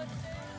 Yes,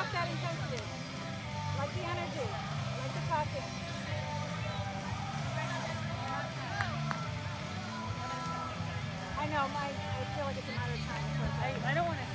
up. That intensity. Like the energy. Like the talking. I know, my, I feel like it's a matter of time. I. I don't want to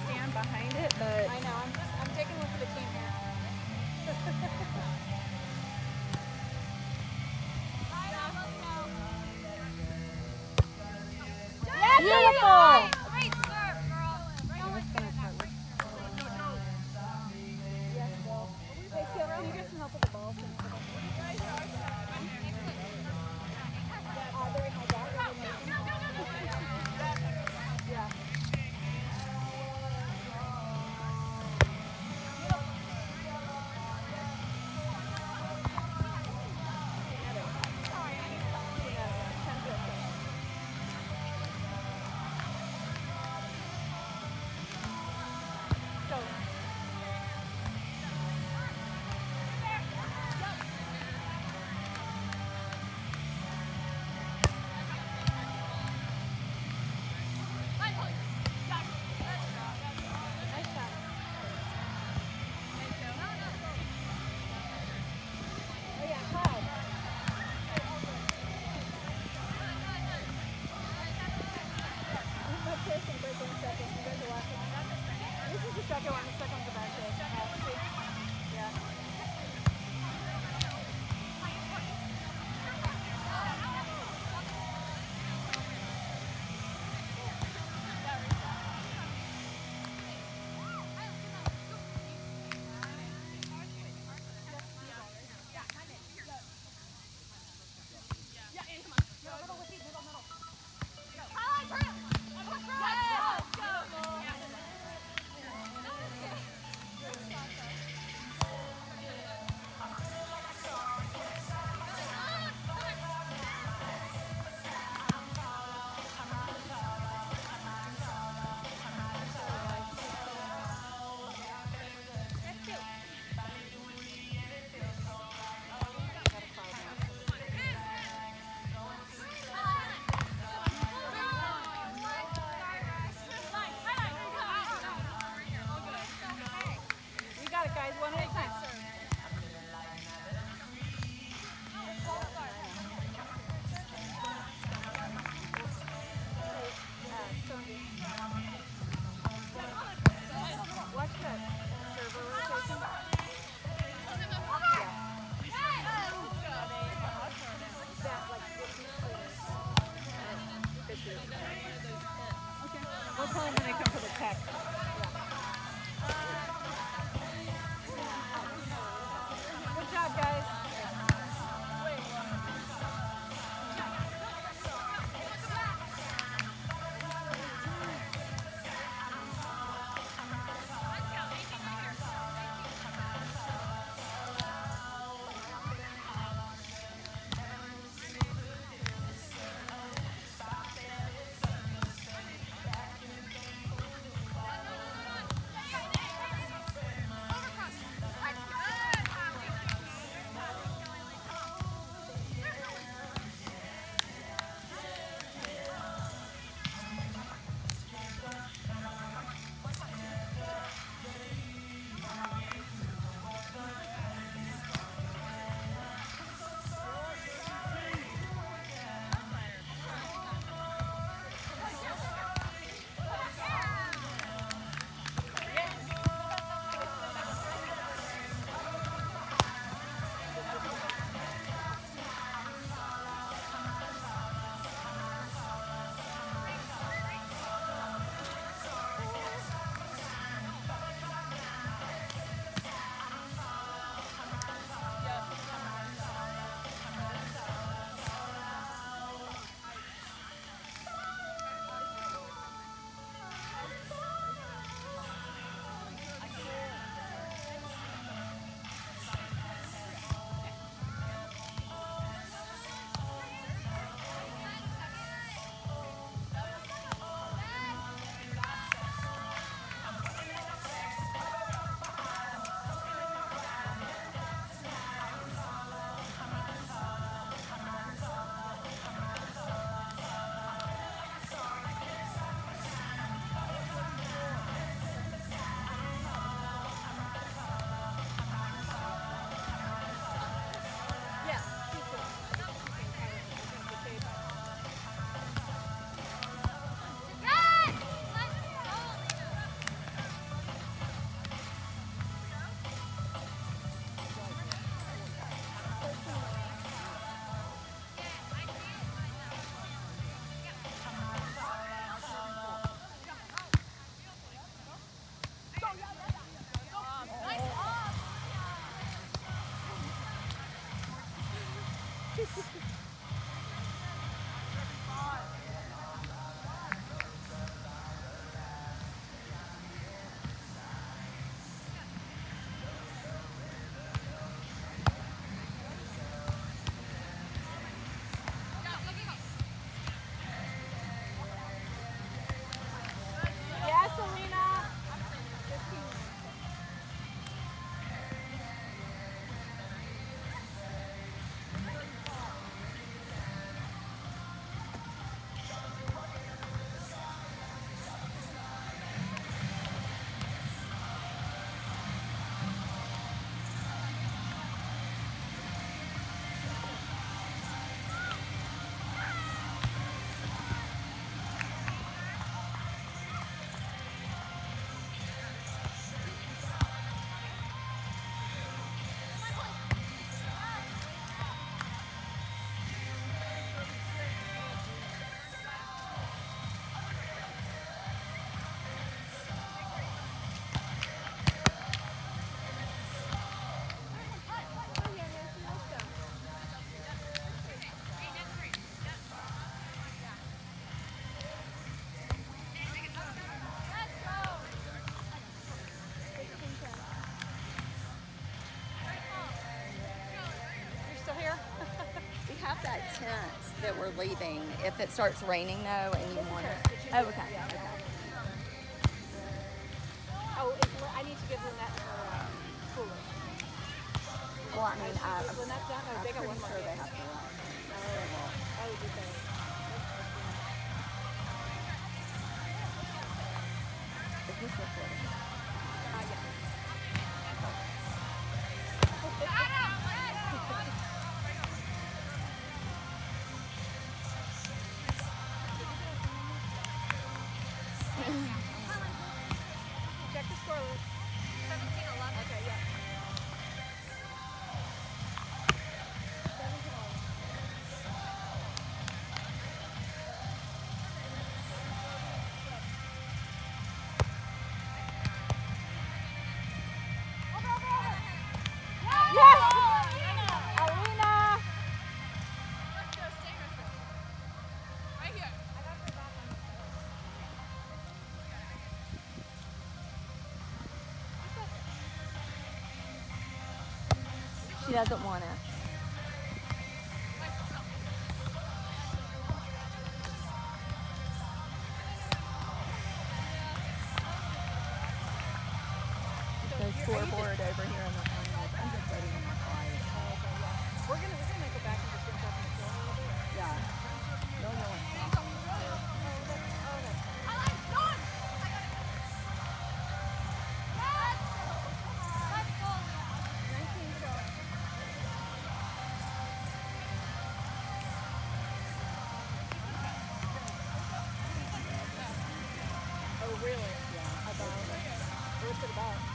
that tent that we're leaving. If it starts raining though, and you want it. Oh, okay. okay. Oh, I need to give Lynette her uh, cooler. Well, I mean, I, Is Lynette done? Oh, I'm they got pretty one sure they have to run. Oh, did they? Is this recording? Doesn't want it. Really? Yeah. About what's it about?